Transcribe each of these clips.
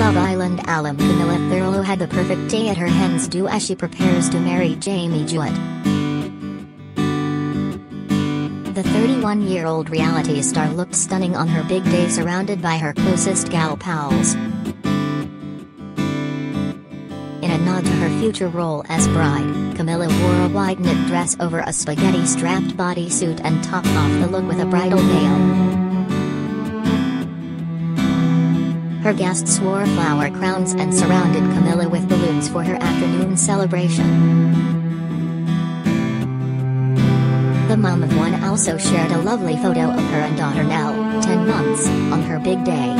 Love Island alum Camilla Thurlow had the perfect day at her hen's do as she prepares to marry Jamie Jewitt. The 31-year-old reality star looked stunning on her big day surrounded by her closest gal pals. In a nod to her future role as bride, Camilla wore a white knit dress over a spaghetti-strapped bodysuit and topped off the look with a bridal veil. Her guests wore flower crowns and surrounded Camilla with balloons for her afternoon celebration. The mom of one also shared a lovely photo of her and daughter Nell, 10 months, on her big day.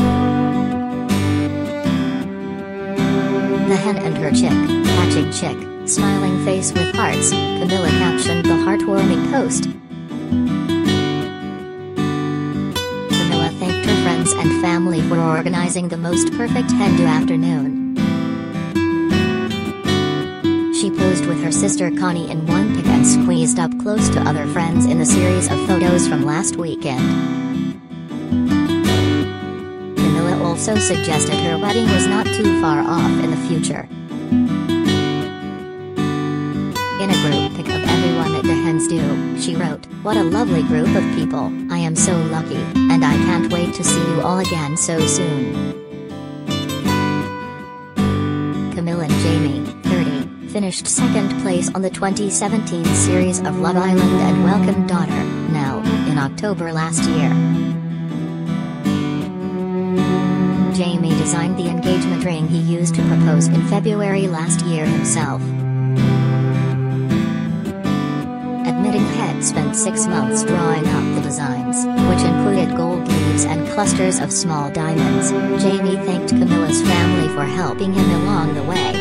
The hen and her chick, hatching chick, smiling face with hearts, Camilla captioned the heartwarming post. For organizing the most perfect hen do afternoon. She posed with her sister Connie in one pic and squeezed up close to other friends in the series of photos from last weekend Camilla also suggested her wedding was not too far off in the future. Do, she wrote, What a lovely group of people, I am so lucky, and I can't wait to see you all again so soon. Camilla and Jamie, 30, finished second place on the 2017 series of Love Island and welcomed daughter, Nell, in October last year. Jamie designed the engagement ring he used to propose in February last year himself. Six months drawing up the designs, which included gold leaves and clusters of small diamonds. Jamie thanked Camilla's family for helping him along the way.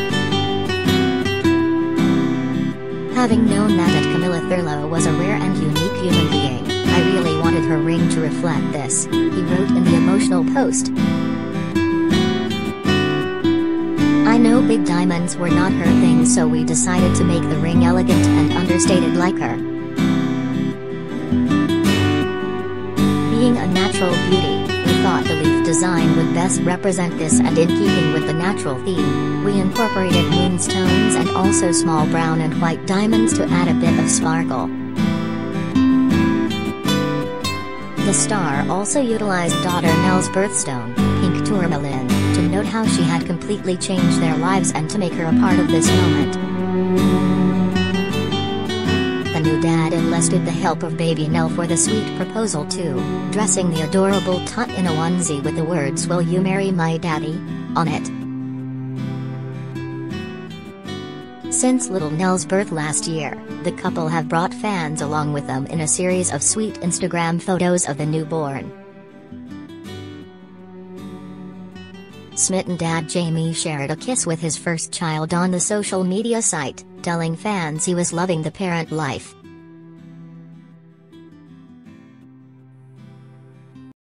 Having known that at Camilla Thurlow was a rare and unique human being, I really wanted her ring to reflect this, he wrote in the emotional post. I know big diamonds were not her thing so we decided to make the ring elegant and understated like her. Natural beauty, we thought the leaf design would best represent this and in keeping with the natural theme, we incorporated moonstones and also small brown and white diamonds to add a bit of sparkle. The star also utilized daughter Nell's birthstone, pink tourmaline, to note how she had completely changed their lives and to make her a part of this moment. New dad enlisted the help of baby Nell for the sweet proposal too, dressing the adorable tot in a onesie with the words Will you marry my daddy? on it. Since little Nell's birth last year, the couple have brought fans along with them in a series of sweet Instagram photos of the newborn. Smitten dad Jamie shared a kiss with his first child on the social media site, telling fans he was loving the parent life.